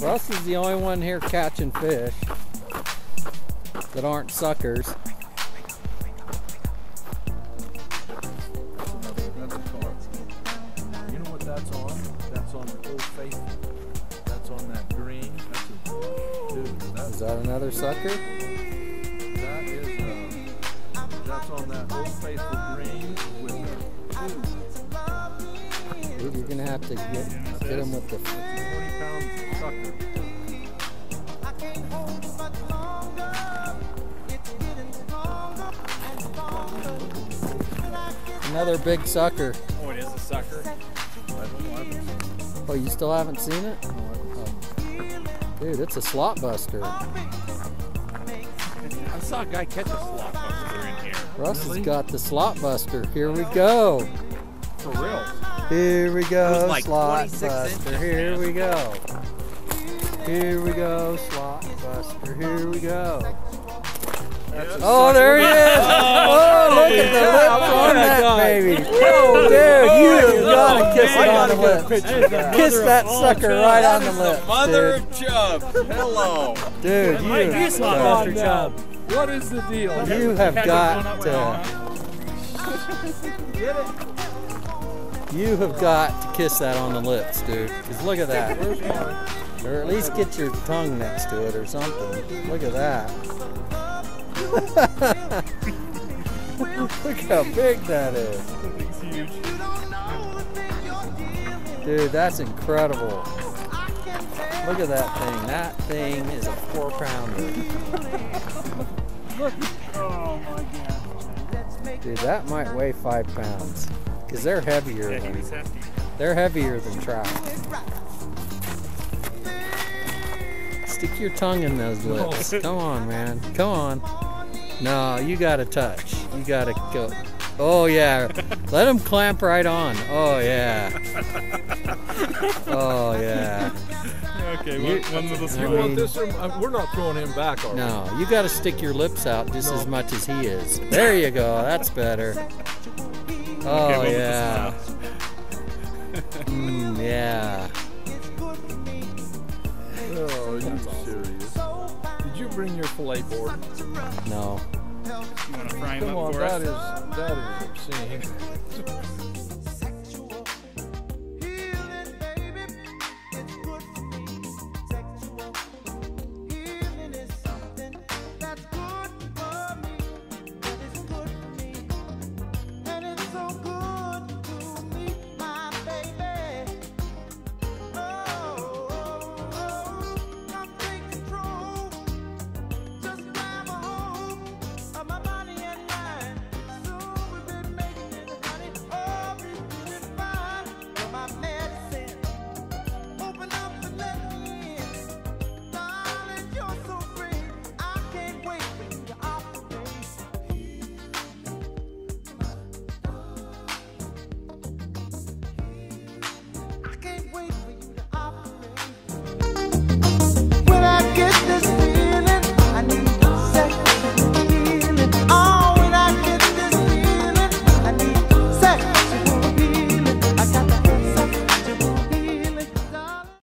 Russ is the only one here catching fish that aren't suckers. The. Is that another sucker? that is uh, that's on that Old Faithful green with Dude, you're gonna have to get get him with the. 20 pound sucker. Another big sucker. Oh, it is a sucker. I don't know. I haven't seen Oh, you still haven't seen it? Dude, it's a slot buster. I saw a guy catch a slot buster in here. Russ has got the slot buster. Here we go. For real. Here we go, was like slot buster. Here we go. Here we go, slot buster. Here we go. Oh, there he is! Oh, look at the lips on that baby. Oh, dude, you have got to kiss it on the lips. Kiss that sucker right on the lips, Mother dude. of Chubb. Hello. Dude, you have got, Chubb. What is the deal? you have got to, you have got to kiss that on the lips, dude. Because look at that. Or at least get your tongue next to it or something. Look at that. Look how big that is. Dude, that's incredible. Look at that thing. That thing is a four pounder. Oh my god. Dude, that might weigh five pounds. Because they're heavier Yeah, he than was hefty. they're heavier than trout. Stick your tongue in those lips. Come on, man. Come on. No, you gotta touch. You gotta go. Oh yeah. Let them clamp right on. Oh yeah. Oh yeah. Okay, You- one, one little I swing. want this? Or, uh, we're not throwing him back, are we? No, you gotta stick your lips out just as much as he is. There you go. That's better. Oh Okay, what was the yeah. Mm, yeah. Oh, are you serious? Did you bring your fillet board? No. You want to fry him Come up on, for that us? is that is obscene.